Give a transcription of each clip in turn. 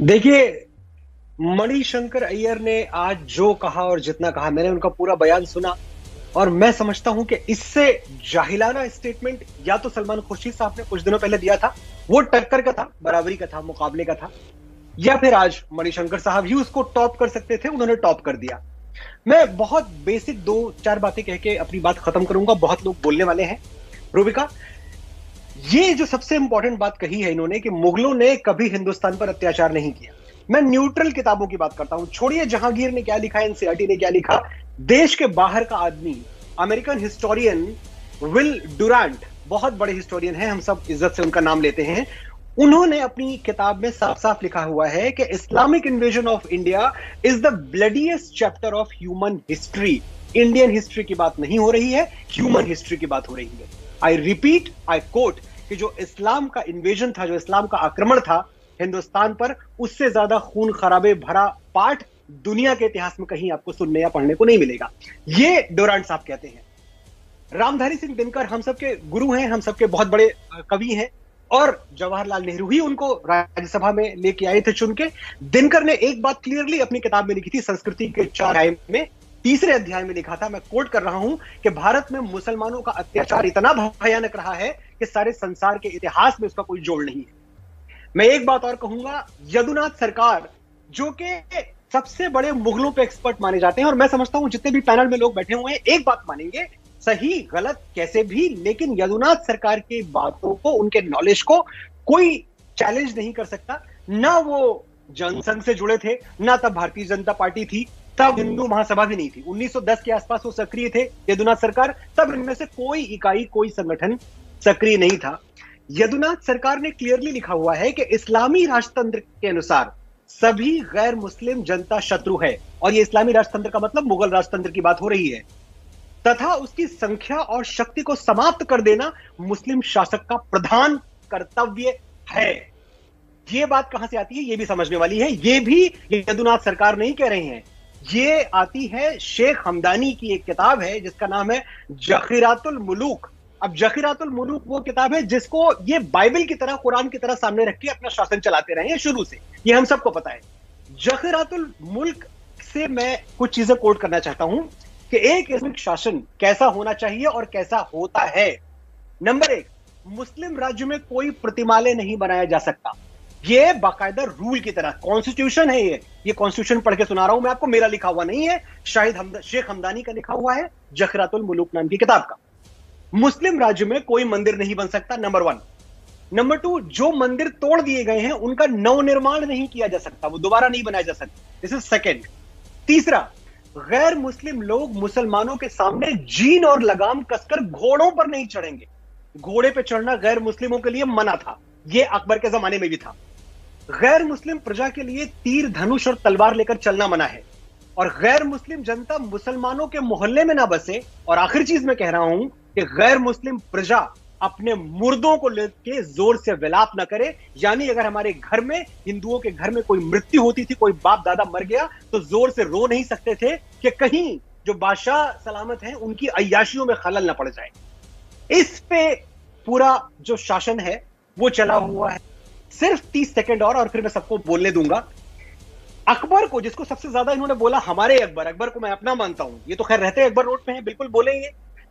देखिए, मणिशंकर अय्यर ने आज जो कहा और जितना कहा, मैंने उनका पूरा बयान सुना और मैं समझता हूँ कि इससे जाहिलाना स्टेटमेंट या तो सलमान खुर्शीद साहब ने कुछ दिनों पहले दिया था, वो टक्कर का था, बराबरी का था, मुकाबले का था, या फिर आज मणिशंकर साहब ही उसको टॉप कर सकते थे, उन्होंने टॉप कर दिया। मैं बहुत बेसिक दो चार बातें कह के अपनी बात खत्म करूँगा, बहुत लोग बोलने वाले हैं। रूबिका ये जो सबसे इंपॉर्टेंट बात कही है इन्होंने कि मुगलों ने कभी हिंदुस्तान पर अत्याचार नहीं किया। मैं न्यूट्रल किताबों की बात करता हूँ। छोड़िए, जहांगीर ने क्या लिखा एनसीआरटी ने क्या लिखा? देश के बाहर का आदमी, अमेरिकन हिस्टोरियन विल डुरांट बहुत बड़े हिस्टोरियन हैं, हम सब इज़्ज़त से उनका नाम लेते हैं। उन्होंने अपनी किताब में साफ़ साफ़ लिखा हुआ है कि Islamic invasion of India is the bloodiest chapter of human history Indian history की बात नहीं हो रही है ह्यूमन हिस्ट्री की बात हो रही है। आई रिपीट आई कोट कि जो इस्लाम का इन्वेजन था, जो इस्लाम का आक्रमण था, हिंदुस्तान पर उससे ज़्यादा खून खराबे भरा पाठ दुनिया के इतिहास में कहीं आपको सुनने या पढ़ने को नहीं मिलेगा। ये डोरांट साहब कहते हैं। रामधारी सिंह दिनकर हम सबके गुरु हैं, हम सबके बहुत बड़े कवि हैं और जवाहरलाल नेहरू ही उनको राज्यसभा में लेके आए थे चुन के। दिनकर ने एक बात क्लियरली अपनी किताब में लिखी थी, संस्कृति के चार में। तीसरे अध्याय में लिखा था, मैं कोट कर रहा हूँ कि भारत में मुसलमानों का अत्याचार इतना भयानक रहा है कि सारे संसार के इतिहास में उसका कोई जोड़ नहीं है। मैं एक बात और कहूँगा, यदुनाथ सरकार, जो कि सबसे बड़े मुगलों पे एक्सपर्ट माने जाते हैं, और मैं समझता हूँ जितने भी पैनल में लोग बैठे हुए हैं, एक बात मानेंगे, सही, गलत, कैसे भी, लेकिन यदुनाथ सरकार की बातों को, उनके नॉलेज को कोई चैलेंज नहीं कर सकता। ना वो जनसंघ से जुड़े थे, ना तब भारतीय जनता पार्टी थी। तब हिंदू महासभा भी नहीं थी। 1910 के आसपास वो सक्रिय थे, यदुनाथ सरकार। तब इनमें से कोई इकाई, कोई संगठन सक्रिय नहीं था। यदुनाथ सरकार ने क्लियरली लिखा हुआ है कि इस्लामी राजतंत्र के अनुसार सभी गैर मुस्लिम जनता शत्रु है। और ये इस्लामी राजतंत्र का मतलब मुगल राजतंत्र की बात हो रही है। तथा उसकी संख्या और शक्ति को समाप्त कर देना मुस्लिम शासक का प्रधान कर्तव्य है। ये बात कहाँ से आती है, ये भी समझने वाली है। ये भी यदुनाथ सरकार नहीं कह रहे हैं। ये आती है शेख हमदानी की एक किताब है, जिसका नाम है जखीरातुल मुलूक। अब जखीरातुल मुलूक वो किताब है जिसको ये बाइबल की तरह, कुरान की तरह सामने रख के अपना शासन चलाते रहे हैं शुरू से। ये हम सबको पता है। जखीरातुल मुल्क से मैं कुछ चीज़ें कोट करना चाहता हूँ कि एक इस्लामिक शासन कैसा होना चाहिए और कैसा होता है। नंबर एक, मुस्लिम राज्य में कोई प्रतिमालय नहीं बनाया जा सकता। ये बाकायदा रूल की तरह कॉन्स्टिट्यूशन है ये। ये कॉन्स्टिट्यूशन पढ़ के सुना रहा हूँ मैं आपको मेरा लिखा हुआ नहीं है शाहिद हमद, शेख हमदानी का लिखा हुआ है जखरातुल मुलूक नाम की किताब का। मुस्लिम राज्य में कोई मंदिर नहीं बन सकता नंबर वन नंबर टू जो मंदिर तोड़ दिए गए हैं उनका नवनिर्माण नहीं किया जा सकता वो दोबारा नहीं बनाया जा सकता। दिस इज़ सेकेंड तीसरा गैर मुस्लिम लोग मुसलमानों के सामने जीन और लगाम कसकर घोड़ों पर नहीं चढ़ेंगे। घोड़े पे चढ़ना गैर मुस्लिमों के लिए मना था। यह अकबर के जमाने में भी था। गैर मुस्लिम प्रजा के लिए तीर धनुष और तलवार लेकर चलना मना है। और गैर मुस्लिम जनता मुसलमानों के मोहल्ले में ना बसे। और आखिर चीज़ मैं कह रहा हूँ कि गैर मुस्लिम प्रजा अपने मुर्दों को लेके ज़ोर से विलाप ना करे। यानी अगर हमारे घर में, हिंदुओं के घर में कोई मृत्यु होती थी, कोई बाप दादा मर गया तो ज़ोर से रो नहीं सकते थे कि कहीं जो बादशाह सलामत हैं, उनकी अयाशियों में खलल ना पड़ जाए। इस पे पूरा जो शासन है, वो चला हुआ है। सिर्फ़ तीस सेकेंड और और फिर मैं सबको बोलने दूँगा। अकबर को, जिसको सबसे ज़्यादा इन्होंने बोला, हमारे अकबर अकबर को मैं अपना मानता हूँ। ये तो खैर रहते अकबर रोड पे हैं, बिल्कुल बोलेंगे।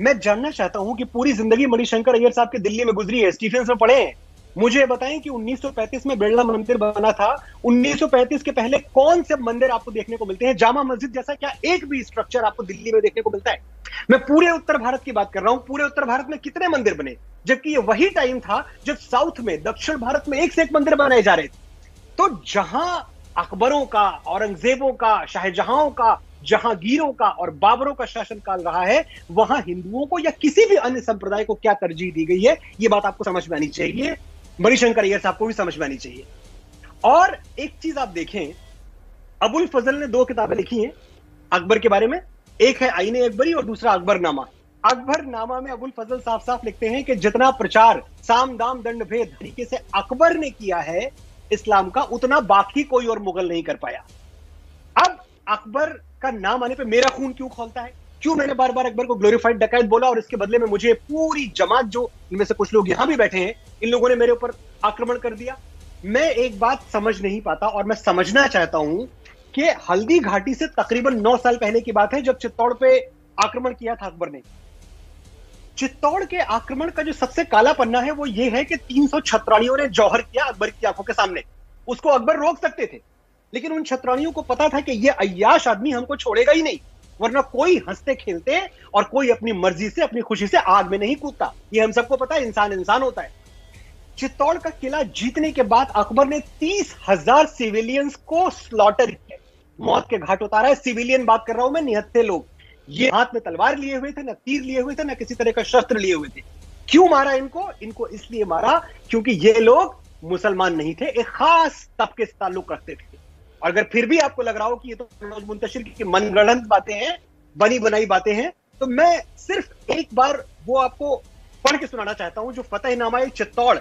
मैं जानना चाहता हूँ कि पूरी ज़िंदगी मणिशंकर अय्यर साहब के दिल्ली में गुजरी है, स्टीफेंस में पढ़े हैं। मुझे बताएँ कि 1935 में बिरला मंदिर बना था। 1935 के पहले कौन से मंदिर आपको देखने को मिलते हैं? जामा मस्जिद जैसा क्या एक भी स्ट्रक्चर आपको दिल्ली में देखने को मिलता है? मैं पूरे उत्तर भारत की बात कर रहा हूँ। पूरे उत्तर भारत में कितने मंदिर बने? जबकि ये वही टाइम था जब साउथ में, दक्षिण भारत में एक से एक मंदिर बनाए जा रहे थे। तो जहाँ अकबरों का, औरंगजेबों का शाहजहां का जहांगीरों का और बाबरों का शासनकाल रहा है, वहाँ हिंदुओं को या किसी भी अन्य संप्रदाय को क्या तरजीह दी गई है? यह बात आपको समझ में आनी चाहिए। मणिशंकर अय्यर साहब को भी समझ में आनी चाहिए। और एक चीज़ आप देखें, अबुल फजल ने दो किताबें लिखी हैं, अकबर के बारे में। एक है आईने अकबरी और दूसरा अकबर नामा अकबर नामा में अबुल फजल साफ़ साफ़ लिखते हैं कि जितना प्रचार, साम, दाम, दंड, भेद तरीके से अकबर ने किया है, इस्लाम का उतना बाकी कोई और मुगल नहीं कर पाया। अब अकबर का नाम आने पे मेरा खून क्यों खोलता है? क्यों मैंने बार बार अकबर को ग्लोरीफाइड डकैत बोला और इसके बदले में मुझे पूरी जमात जो इनमें से कुछ लोग यहाँ भी बैठे हैं, इन लोगों ने मेरे ऊपर आक्रमण कर दिया। मैं एक बात समझ नहीं पाता और मैं समझना चाहता हूँ कि हल्दी घाटी से तकरीबन नौ साल पहले की बात है जब चित्तौड़ पे आक्रमण किया था अकबर ने। चित्तौड़ के आक्रमण का जो सबसे काला पन्ना है वो ये है कि 300 छत्राणियों ने जौहर किया अकबर की आँखों के सामने। उसको अकबर रोक सकते थे, लेकिन उन छत्राणियों को पता था कि ये अयाश आदमी हमको छोड़ेगा ही नहीं। वरना कोई हँसते खेलते और कोई अपनी मर्ज़ी से, अपनी खुशी से आग में नहीं कूदता। ये हम सबको पता है, इंसान इंसान होता है। चित्तौड़ का किला जीतने के बाद अकबर ने तीस हज़ार सिविलियंस को स्लॉटर किया। मौत के घाट उतारा है। सिविलियन बात कर रहा हूँ मैं, निहत्थे लोग। ये हाथ में तलवार लिए हुए थे, ना तीर लिए हुए थे, ना किसी तरह का शस्त्र लिए हुए थे। क्यों मारा इनको? इनको इसलिए मारा क्योंकि ये लोग मुसलमान नहीं थे, एक खास तबके से ताल्लुक रखते थे। और अगर फिर भी आपको लग रहा हो कि ये तो मनोज मुंतशिर की मनगढ़ंत बातें हैं बनी बनाई बातें हैं तो मैं सिर्फ़ एक बार वो आपको पढ़ के सुनाना चाहता हूँ जो फतेहनामा चित्तौड़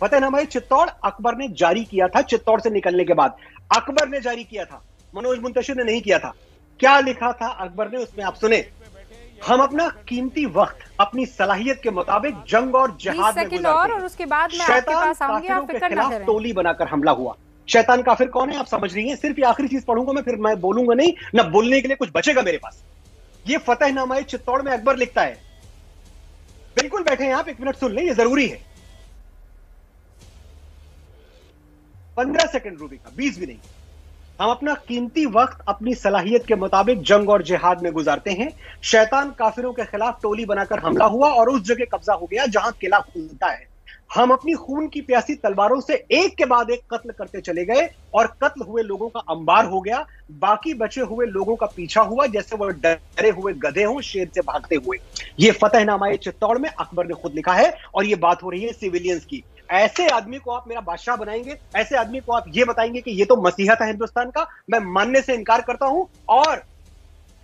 फतेहनामा चित्तौड़ अकबर ने जारी किया था चित्तौड़ से निकलने के बाद। अकबर ने जारी किया था मनोज मुंतशिर ने नहीं किया था। क्या लिखा था अकबर ने उसमें आप सुने। हम अपना कीमती वक्त अपनी सलाहियत के मुताबिक जंग और जहाद में और, और उसके बाद मैं आपके पास आऊँगी आप फ़िक्र टोली बनाकर हमला हुआ। शैतान काफिर कौन है, आप समझ रही हैं? सिर्फ़ ये आखिरी चीज़ पढ़ूँगा मैं, फिर मैं बोलूँगा नहीं, ना बोलने के लिए कुछ बचेगा मेरे पास। ये फतेहनामा चित्तौड़ में अकबर लिखता है। बिल्कुल बैठे हैं आप, एक मिनट सुन लें, ये ज़रूरी है। पंद्रह सेकंड रूबी का, बीस भी नहीं। हम अपना कीमती वक्त अपनी सलाहियत के मुताबिक जंग और जिहाद में गुजारते हैं। शैतान काफिरों के खिलाफ टोली बनाकर हमला हुआ और उस जगह कब्जा हो गया जहाँ किला खुलता है। हम अपनी खून की प्यासी तलवारों से एक के बाद एक कत्ल करते चले गए और कत्ल हुए लोगों का अंबार हो गया, बाकी बचे हुए लोगों का पीछा हुआ, जैसे वो डरे हुए गधे हों शेर से भागते हुए। ये फतेहनामा चित्तौड़ में अकबर ने खुद लिखा है और ये बात हो रही है सिविलियंस की। ऐसे आदमी को आप मेरा बादशाह बनाएँगे, ऐसे आदमी को आप ये बताएँगे कि ये तो मसीहत है हिंदुस्तान का, मैं मानने से इनकार करता हूँ और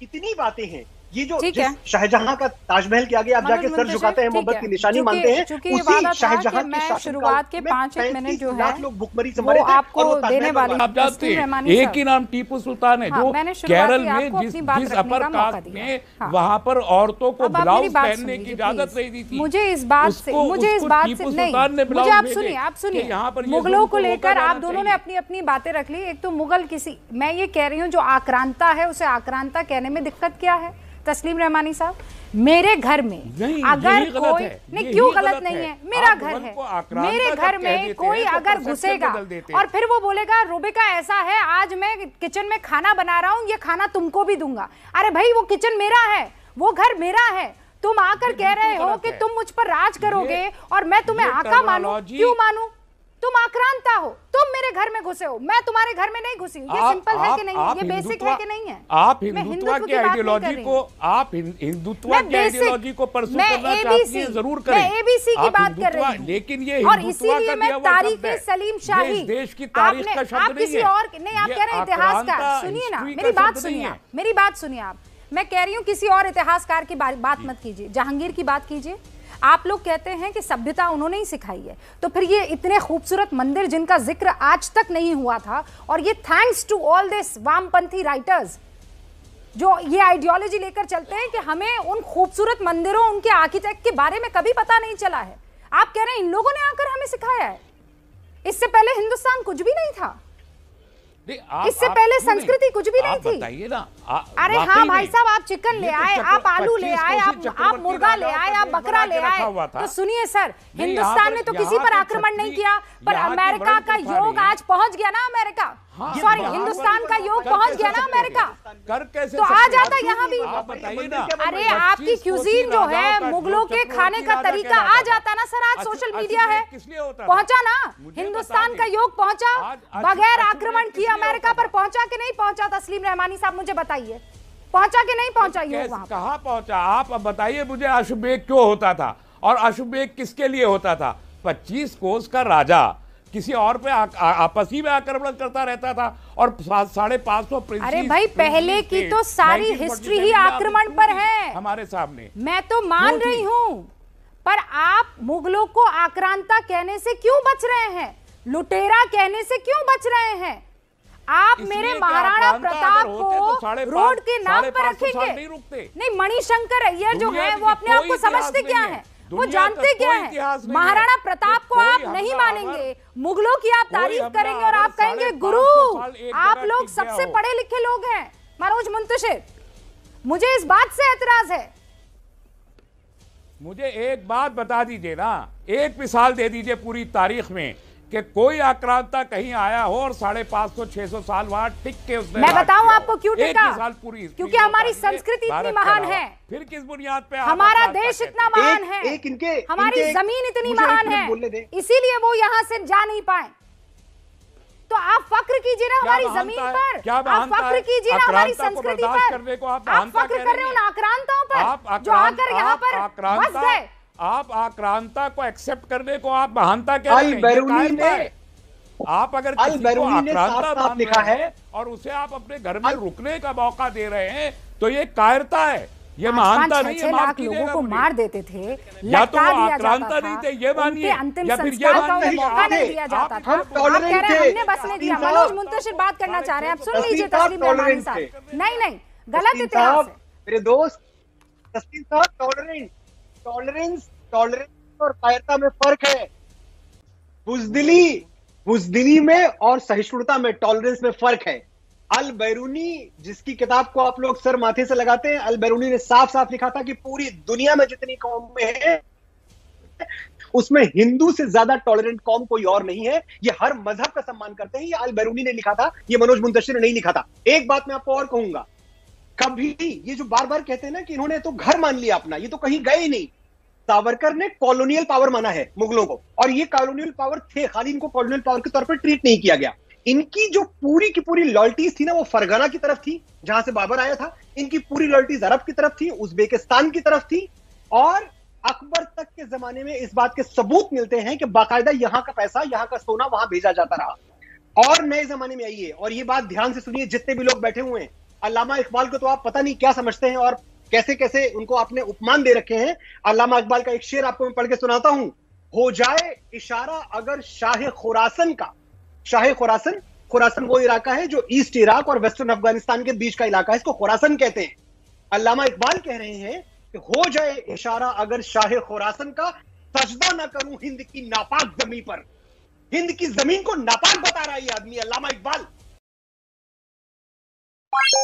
इतनी बातें हैं ये जो शाहजहां का ताजमहल के आगे आप जाके सर झुकाते हैं मोहब्बत की निशानी मानते हैं उसी शाहजहां की शुरुआत के पाँच एक मिनट जो है लोग भुखमरी से मरे आपको देने वाले आप जानते हैं एक ही नाम टीपू सुल्तान है हाँ, जो केरल में जिस जिस अपर कास्ट में हाँ। वहाँ पर औरतों को ब्लाउज पहनने की इजाज़त नहीं दी थी। मुझे इस बात से मुझे इस बात से नहीं मुझे आप सुनिए आप सुनिए। यहाँ पर मुगलों को लेकर आप दोनों ने अपनी अपनी बातें रख ली। एक तो मुगल किसी मैं ये कह रही हूँ जो आक्रांता है उसे आक्रांता कहने में दिक्कत क्या है तस्लीम रहमानी साहब मेरे घर में नहीं, अगर कोई नहीं क्यों गलत नहीं है? मेरा घर है। मेरे घर में कोई अगर घुसेगा और फिर वो बोलेगा रूबिका ऐसा है आज मैं किचन में खाना बना रहा हूँ ये खाना तुमको भी दूँगा। अरे भाई वो किचन मेरा है वो घर मेरा है। तुम आकर कह रहे हो कि तुम मुझ पर राज करोगे और मैं तुम्हें आका मानू? क्यों मानू? तुम आक्रांता हो। तुम मेरे घर में घुसे हो। मैं तुम्हारे घर में नहीं घुसी ये सिंपल है कि नहीं है? ये बेसिक है कि नहीं है? आप हिंदुत्व की आइडियोलॉजी को आप हिंदुत्व की आइडियोलॉजी को परसू करना चाहती हैं ज़रूर करें। मैं एबीसी की बात कर रही हूँ। लेकिन ये और इसीलिए मैं तारीख सलीम शाही। देश की तारीख का शब्द नहीं है। और नहीं आप कह रहे हैं इतिहासकार सुनिए ना। मेरी बात सुनिए मेरी बात सुनिए आप। मैं कह रही हूँ किसी और इतिहासकार की बात मत कीजिए। जहांगीर की बात कीजिए। आप लोग कहते हैं कि सभ्यता उन्होंने ही सिखाई है। तो फिर ये इतने खूबसूरत मंदिर जिनका ज़िक्र आज तक नहीं हुआ था, और ये थैंक्स टू ऑल दिस वामपंथी राइटर्स जो ये आइडियोलॉजी लेकर चलते हैं कि हमें उन खूबसूरत मंदिरों, उनके आर्किटेक्ट के बारे में कभी पता नहीं चला है। आप कह रहे हैं इन लोगों ने आकर हमें सिखाया है। इससे पहले हिंदुस्तान कुछ भी नहीं था। इससे पहले संस्कृति कुछ भी नहीं थी। बताइए ना अरे हाँ भाई साहब आप चिकन ले तो आए आप आलू ले आए आप आप मुर्गा ले आए आप बकरा ले आए। तो सुनिए सर हिंदुस्तान ने तो किसी पर आक्रमण नहीं किया पर अमेरिका का योग आज पहुँच गया ना अमेरिका। सॉरी हाँ, हिंदुस्तान का योग पहुँच गया ना अमेरिका। कर कैसे तो आ जाता यहाँ भी? अरे आपकी क्यूजीन जो है मुगलों के खाने का तरीका आ जाता ना सर आज सोशल मीडिया है। पहुँचा ना। हिंदुस्तान का योग पहुँचा बगैर आक्रमण किया अमेरिका पर पहुँचा कि नहीं पहुँचा तस्लीम रहमानी साहब मुझे बताइए। पहुँचा कि नहीं पहुँचा ये कहा पहुँचा? आप बताइए मुझे अशुभेग क्यों होता था? और अशुभेग किसके लिए होता था? पच्चीस कोस का राजा। किसी और पे आपस ही में आक्रमण करता रहता था और साढ़े पाँच सौ अरे भाई पहले की तो सारी हिस्ट्री ही आक्रमण पर है। हमारे सामने। मैं तो मान रही हूँ पर आप मुगलों को आक्रांता कहने से क्यों बच रहे हैं? लुटेरा कहने से क्यों बच रहे हैं? आप मेरे महाराणा प्रताप को तो रोड के नाम पर रखेंगे। नहीं, नहीं मणिशंकर अय्यर जो है वो अपने आप को समझते क्या है? वो जानते क्या है? महाराणा प्रताप को आप नहीं मानेंगे। मुगलों की आप तारीफ़ करेंगे और आप कहेंगे गुरु आप लोग सबसे पढ़े लिखे लोग हैं। मनोज मुंतशिर मुझे इस बात से एतराज़ है। मुझे एक बात बता दीजिए ना एक मिसाल दे दीजिए पूरी तारीख में। कि कोई आक्रांता कहीं आया हो और साढ़े पाँच सौ छह सौ साल वहाँ टिक के उसने मैं बताऊँ आपको क्यों टिका? साल पूरी क्योंकि हमारी संस्कृति इतनी महान है। फिर किस बुनियाद पे हमारा देश इतना महान है। एक इनके हमारी ज़मीन इतनी महान है। इसीलिए वो यहाँ से जा नहीं पाए। तो आप फक्र कीजिए ना हमारी ज़मीन पर। क्या आप फक्र कीजिए ना हमारी संस्कृति पर। आप फक्र कर रहे हो आक्रांताओं पर जो आकर यहाँ पर बस गए आप आक्रांता को एक्सेप्ट करने को आप महानता कह रहे हैं आप अगर किसी को आक्रांता लिखा है और उसे आप अपने घर में रुकने का मौका दे रहे हैं तो ये कायरता है। ये महानता नहीं है लाख लोगों को मार देते थे या तो वो आक्रांता नहीं थे ये मानिए। या फिर ये मानिए हमने बस नहीं दिया मनोज मुंतशिर बात करना चाह रहे हैं। आप सुन लीजिए तस्लीम रहमानी साहब। नहीं नहीं गलत इतिहास मेरे दोस्त तस्लीम साहब टॉलरेंट टॉलरेंस टॉलरेंस और कायरता में फ़र्क है। बुजदिली बुजदिली में और सहिष्णुता में टॉलरेंस में फ़र्क है। अल बैरूनी, जिसकी किताब को आप लोग सर माथे से लगाते हैं, अल बैरूनी ने साफ़ साफ़ लिखा था कि पूरी दुनिया में जितनी कौम है, उसमें हिंदू से ज़्यादा टॉलरेंट कौम कोई और नहीं है। ये हर मज़हब का सम्मान करते हैं। ये अल बैरूनी ने लिखा था, ये मनोज मुंतशिर ने नहीं लिखा था। एक बात मैं आपको और कहूँगा कभी ये जो बार बार कहते हैं ना कि इन्होंने तो घर मान लिया अपना, ये तो कहीं गए ही नहीं। सावरकर ने कॉलोनियल पावर माना है मुगलों को, और ये कॉलोनियल पावर थे खाली इनको कॉलोनियल पावर के तौर पर ट्रीट नहीं किया गया। इनकी जो पूरी की पूरी लॉयल्टीज थी ना, वो फरगाना की तरफ़ थी, जहाँ से बाबर आया था, इनकी पूरी लॉयल्टीज अरब की तरफ़ थी, उज्बेकिस्तान की तरफ़ थी, और अकबर तक के जमाने में इस बात के सबूत मिलते हैं कि बाकायदा यहाँ का पैसा, यहाँ का सोना वहाँ भेजा जाता रहा। और नए जमाने में आइए, और ये बात ध्यान से सुनिए, जितने भी लोग बैठे हुए हैं अलामा इकबाल को तो आप पता नहीं क्या समझते हैं और कैसे कैसे उनको आपने उपमान दे रखे हैं। अलामा इकबाल का एक शेर आपको मैं पढ़ के सुनाता हूँ। हो जाए इशारा अगर शाह खुरासन का। शाह खुरासन? खुरासन वो इलाका है जो ईस्ट इराक और वेस्टर्न अफ़गानिस्तान के बीच का इलाका है। इसको खुरासन कहते हैं। अल्लामा इकबाल कह रहे हैं कि हो जाए इशारा अगर शाह खुरासन का, सजदा ना करूँ हिंद की नापाक ज़मीन पर। हिंद की ज़मीन को नापाक बता रहा है आदमी अल्लामा इकबाल। よし!